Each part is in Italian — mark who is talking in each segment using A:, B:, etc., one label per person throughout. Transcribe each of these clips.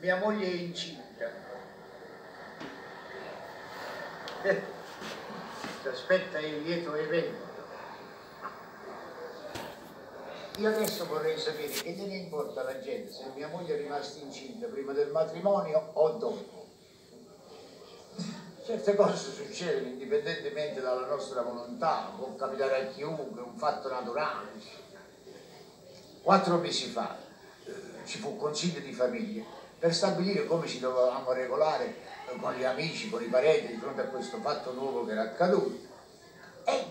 A: mia moglie è incinta. Eh, aspetta il lieto evento. Io adesso vorrei sapere che gliene importa alla gente se mia moglie è rimasta incinta prima del matrimonio o dopo. Certe cose succedono indipendentemente dalla nostra volontà, può capitare a chiunque, è un fatto naturale. Quattro mesi fa eh, ci fu un consiglio di famiglia per stabilire come ci dovevamo regolare eh, con gli amici, con i parenti di fronte a questo fatto nuovo che era accaduto. E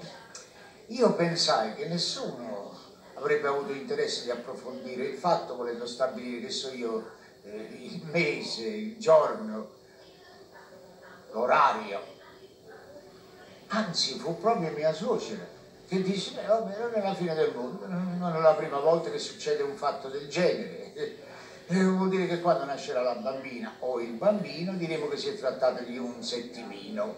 A: io pensai che nessuno avrebbe avuto interesse di approfondire il fatto volendo stabilire, che so io, eh, il mese, il giorno, l'orario. Anzi, fu proprio mia suocera che disse, vabbè, non è la fine del mondo, non è la prima volta che succede un fatto del genere. E vuol dire che quando nascerà la bambina o il bambino diremo che si è trattato di un settimino.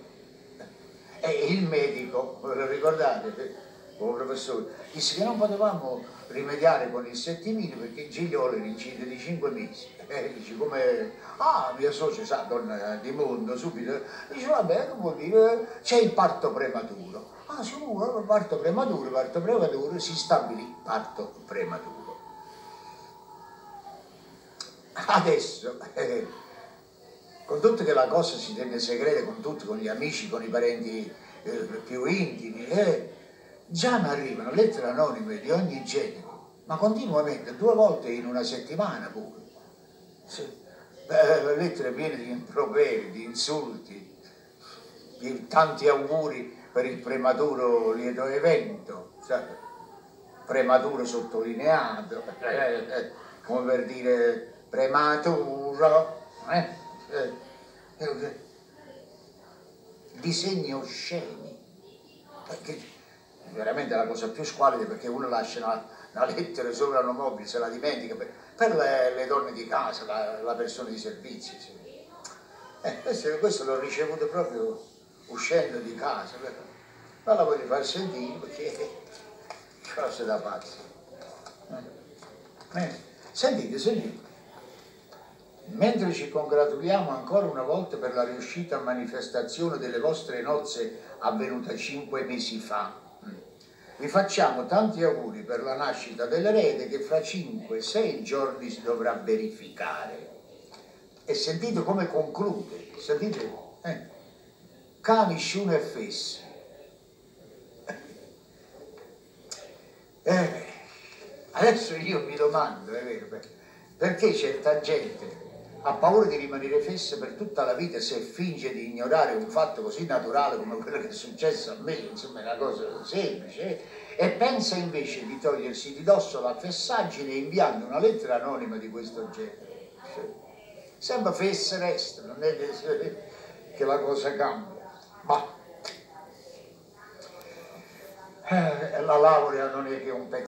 A: E il medico, ve lo ricordate? con il professore, disse che non potevamo rimediare con il settimino perché Gigliolo era incinta di cinque mesi. E dice come, ah mia socia sa, donna di mondo, subito, dice vabbè, che vuol dire, c'è il parto prematuro. Ah sì, uh, parto prematuro, parto prematuro, si stabilì parto prematuro. Adesso, eh, con tutto che la cosa si tenne segreta con tutti, con gli amici, con i parenti eh, più intimi, eh, già mi arrivano lettere anonime di ogni genere, ma continuamente, due volte in una settimana pure. Sì. Eh, lettere piene di improperi, di insulti, di tanti auguri per il prematuro lieto evento, sai? prematuro sottolineato, eh, eh, come per dire prematuro, eh, eh, disegni osceni. Perché veramente la cosa più squalida perché uno lascia una, una lettera sopra una mobile, se la dimentica, per, per le, le, donne di casa, la, la persona di servizio. Sì. Eh, questo, questo l'ho ricevuto proprio uscendo di casa, ma la voglio far sentire perché cose da pazzi. Eh. Eh. Sentite, sentite. Mentre ci congratuliamo ancora una volta per la riuscita manifestazione delle vostre nozze avvenuta cinque mesi fa, vi facciamo tanti auguri per la nascita dell'erede che fra 5-6 giorni si dovrà verificare. E sentite come conclude, sentite, eh? cani, sciuno e fessi. Eh, adesso io mi domando, è vero, perché certa gente ha paura di rimanere fessa per tutta la vita se finge di ignorare un fatto così naturale come quello che è successo a me, insomma è una cosa semplice, eh? e pensa invece di togliersi di dosso la fessaggine inviando una lettera anonima di questo genere. Sembra fesse resta, non è che, che la cosa cambia. Ma eh, la laurea non è che un pezzo.